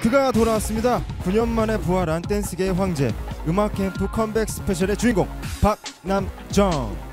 그가 돌아왔습니다. 9년 만에 부활한 댄스계의 황제, 음악 캠프 컴백 스페셜의 주인공 박남정.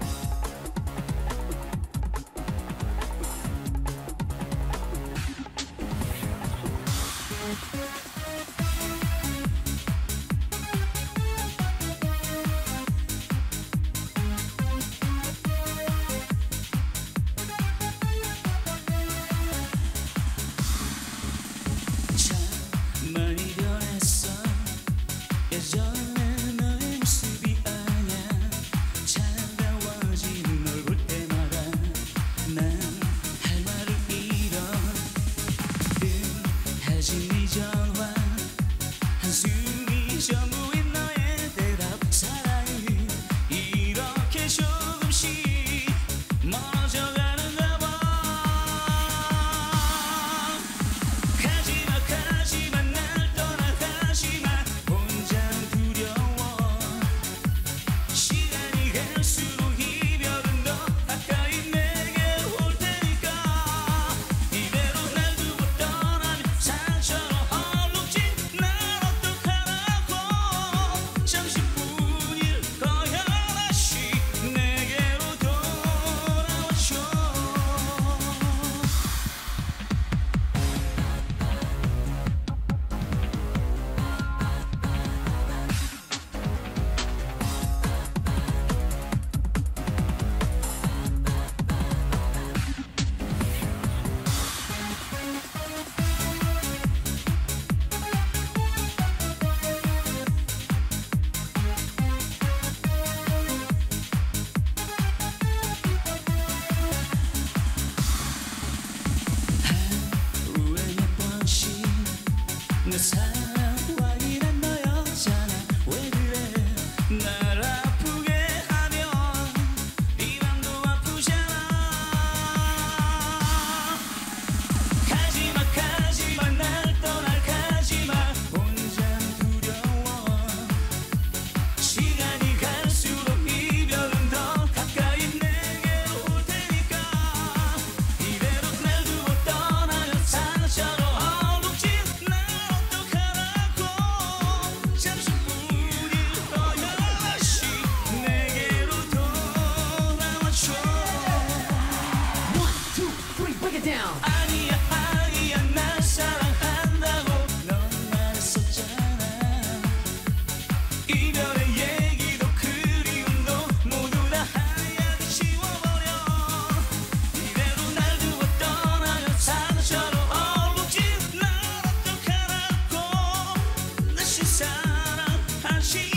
the sun. sarah and she